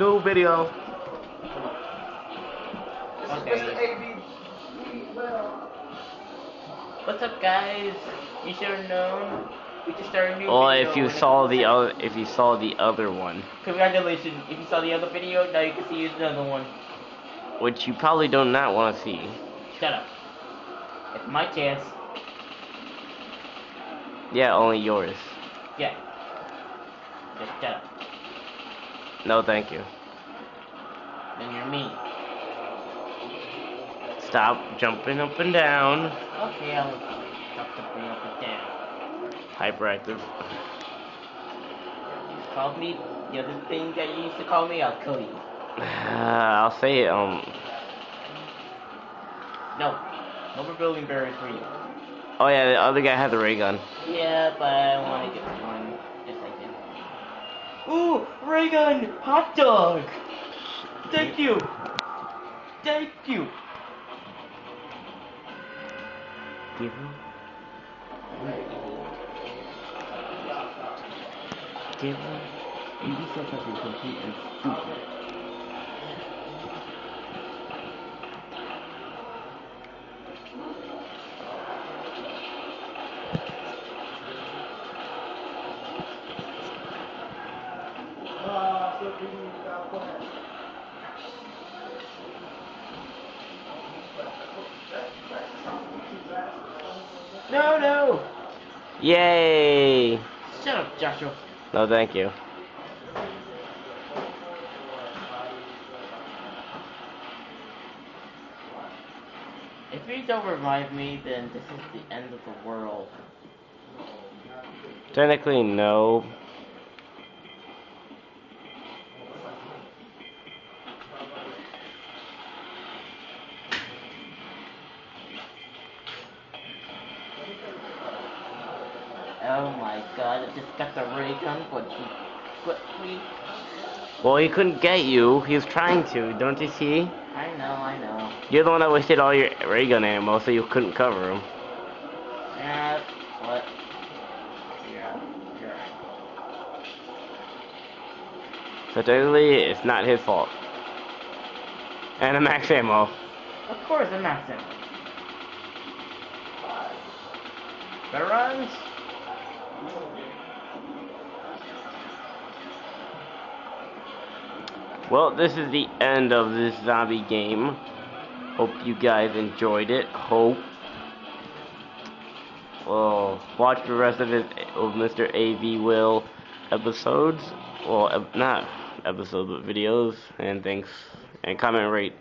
No video. Okay. What's up, guys? You should have known. We just started a new Well, video if you saw the other, if you saw the other one, Congratulations. If you saw the other video, now you can see another one. which you probably do not want to see. Shut up. It's my chance. Yeah, only yours. Yeah. Just shut up. No, thank you. Then you're me. Stop jumping up and down. Okay, I'll stop the bring up and down. Hyperactive. Call me the other thing that you used to call me, I'll kill you. I'll say it. Um. No. No more building barriers for you. Oh yeah, the other guy had the ray gun. Yeah, but I want to get one just like him. Ooh, ray gun! Hot dog! Thank you! Thank you! Give him. Give him. You just said something completely No, no! Yay! Shut up, Joshua. No, thank you. If you don't revive me, then this is the end of the world. Technically, no. Oh my god, I just got the ray gun, but he quit me. Well, he couldn't get you. He was trying to. Don't you see? I know, I know. You're the one that wasted all your ray gun ammo, so you couldn't cover him. Yeah, what? Yeah, you're right. So technically, it's not his fault. And a max ammo. Of course, I'm not simple. The runs? Well, this is the end of this zombie game. Hope you guys enjoyed it. Hope. Well, watch the rest of his of Mr. AV Will episodes. Well, not episodes, but videos. And thanks. And comment rate.